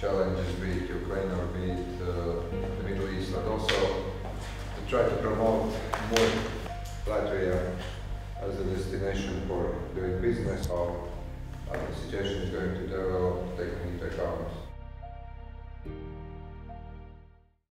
challenges, be it Ukraine or be it uh, the Middle East, but also to try to promote more Latvia as a destination for doing business, how how the situation is going to develop, taking into account